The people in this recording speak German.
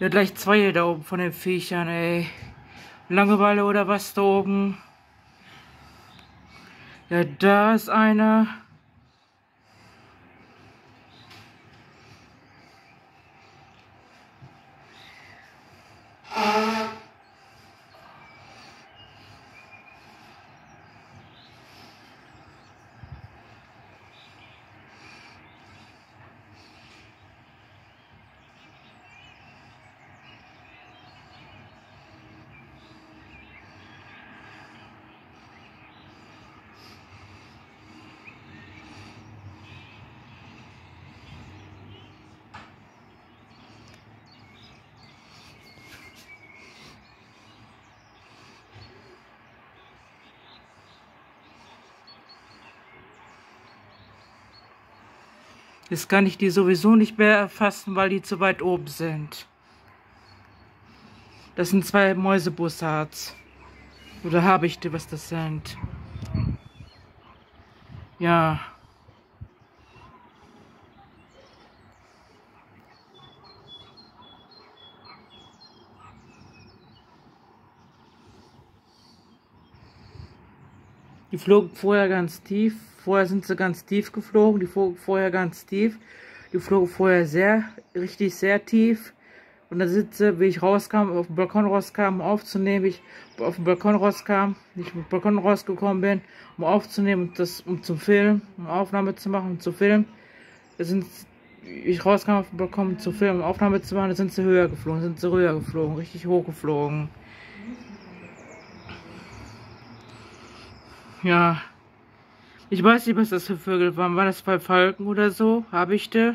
Ja, gleich zwei da oben von den Viechern, ey. Langeweile oder was da oben? Ja, da ist einer. Jetzt kann ich die sowieso nicht mehr erfassen, weil die zu weit oben sind. Das sind zwei Mäusebussards. Oder habe ich die, was das sind? Ja. Die flogen vorher ganz tief. Vorher sind sie ganz tief geflogen. Die flogen vorher ganz tief. Die flogen vorher sehr, richtig sehr tief. Und da sitze, wie ich rauskam, auf dem Balkon rauskam, um aufzunehmen, ich auf dem Balkon rauskam, ich auf dem Balkon rausgekommen bin, um aufzunehmen und das, um zu filmen, um Aufnahme zu machen, um zu filmen. Da sind, ich rauskam auf dem Balkon, um zu filmen, um Aufnahme zu machen, da sind sie höher geflogen, sind sie höher geflogen, richtig hoch geflogen. Ja. Ich weiß nicht, was das für Vögel waren. War das bei Falken oder so? Habe ich die?